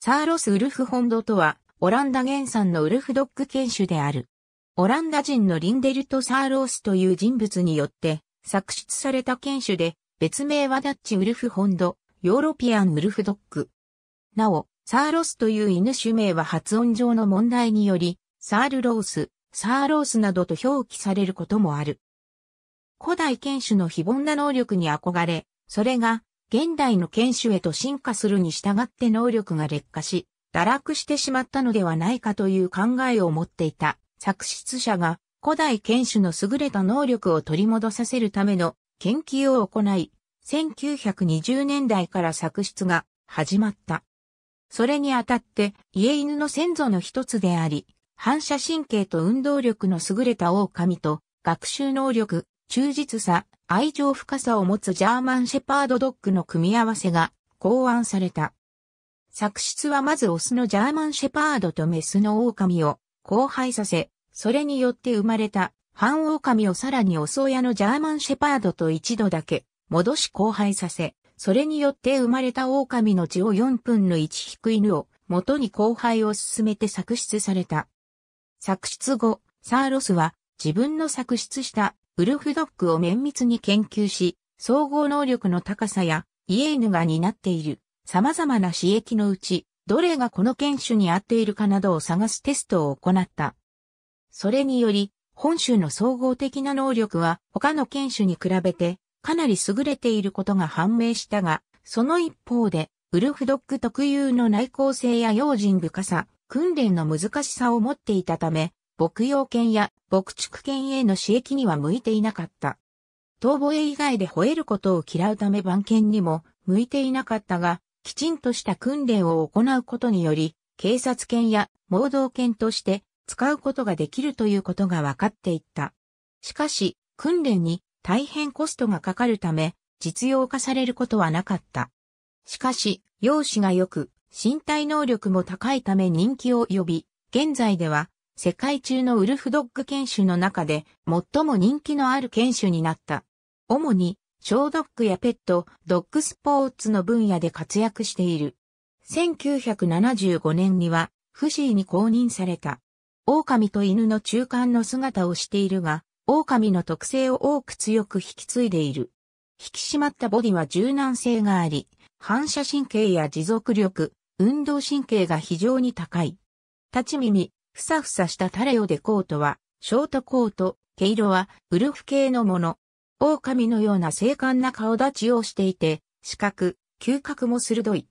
サーロスウルフホンドとは、オランダ原産のウルフドッグ犬種である。オランダ人のリンデルト・サーロースという人物によって作出された犬種で、別名はダッチウルフホンド、ヨーロピアンウルフドッグ。なお、サーロスという犬種名は発音上の問題により、サールロース、サーロースなどと表記されることもある。古代犬種の非凡な能力に憧れ、それが現代の犬種へと進化するに従って能力が劣化し、堕落してしまったのではないかという考えを持っていた作出者が古代犬種の優れた能力を取り戻させるための研究を行い、1920年代から作出が始まった。それにあたって家犬の先祖の一つであり、反射神経と運動力の優れた狼と学習能力、忠実さ、愛情深さを持つジャーマンシェパードドッグの組み合わせが考案された。作出はまずオスのジャーマンシェパードとメスの狼を交配させ、それによって生まれた反狼をさらにオス親のジャーマンシェパードと一度だけ戻し交配させ、それによって生まれた狼の血を4分の1引く犬を元に交配を進めて作出された。作出後、サーロスは自分の作出したウルフドッグを綿密に研究し、総合能力の高さやイエーヌが担っている様々な刺激のうち、どれがこの犬種に合っているかなどを探すテストを行った。それにより、本種の総合的な能力は他の犬種に比べてかなり優れていることが判明したが、その一方で、ウルフドッグ特有の内向性や用心深さ、訓練の難しさを持っていたため、牧羊犬や牧畜犬への刺激には向いていなかった。遠吠え以外で吠えることを嫌うため番犬にも向いていなかったが、きちんとした訓練を行うことにより、警察犬や盲導犬として使うことができるということが分かっていった。しかし、訓練に大変コストがかかるため、実用化されることはなかった。しかし、容姿が良く、身体能力も高いため人気を呼び、現在では世界中のウルフドッグ犬種の中で最も人気のある犬種になった。主に、小ドッグやペット、ドッグスポーツの分野で活躍している。1975年には、フシーに公認された。狼と犬の中間の姿をしているが、狼の特性を多く強く引き継いでいる。引き締まったボディは柔軟性があり、反射神経や持続力、運動神経が非常に高い。立ち耳、ふさふさしたタレオでコートは、ショートコート、毛色は、ウルフ系のもの。狼のような精悍な顔立ちをしていて、四角、嗅覚も鋭い。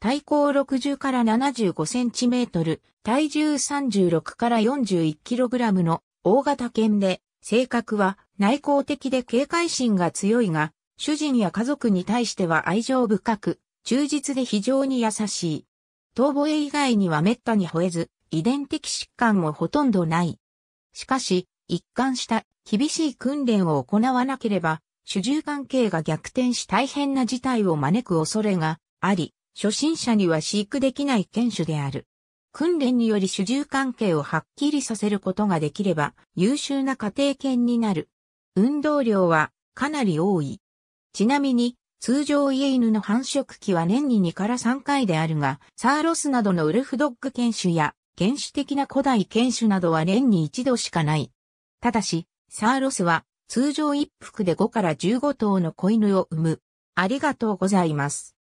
体高60から75センチメートル、体重36から41キログラムの大型犬で、性格は内向的で警戒心が強いが、主人や家族に対しては愛情深く、忠実で非常に優しい。遠吠え以外には滅多に吠えず、遺伝的疾患もほとんどない。しかし、一貫した厳しい訓練を行わなければ、主従関係が逆転し大変な事態を招く恐れがあり、初心者には飼育できない犬種である。訓練により主従関係をはっきりさせることができれば、優秀な家庭犬になる。運動量はかなり多い。ちなみに、通常家犬の繁殖期は年に2から3回であるが、サーロスなどのウルフドッグ犬種や原始的な古代犬種などは年に一度しかない。ただし、サーロスは通常一服で5から15頭の子犬を産む。ありがとうございます。